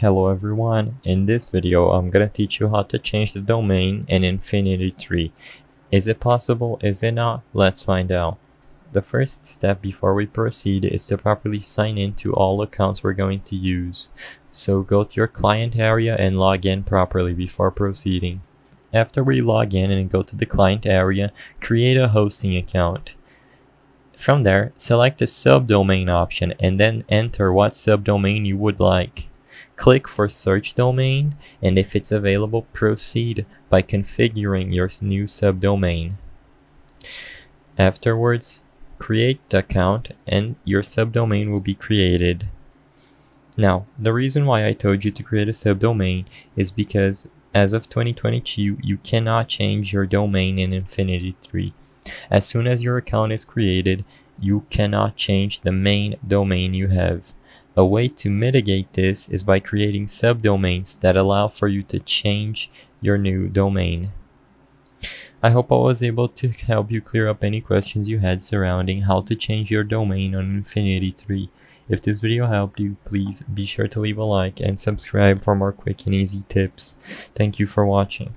Hello everyone, in this video I'm gonna teach you how to change the domain in InfinityFree. Is it possible? Is it not? Let's find out. The first step before we proceed is to properly sign in to all accounts we're going to use. So go to your client area and log in properly before proceeding. After we log in and go to the client area, create a hosting account. From there, select the subdomain option and then enter what subdomain you would like. Click for search domain and if it's available proceed by configuring your new subdomain. Afterwards, create the account and your subdomain will be created. Now, the reason why I told you to create a subdomain is because as of 2022, you cannot change your domain in InfinityFree. As soon as your account is created, you cannot change the main domain you have. A way to mitigate this is by creating subdomains that allow for you to change your new domain. I hope I was able to help you clear up any questions you had surrounding how to change your domain on InfinityFree. If this video helped you, please be sure to leave a like and subscribe for more quick and easy tips. Thank you for watching.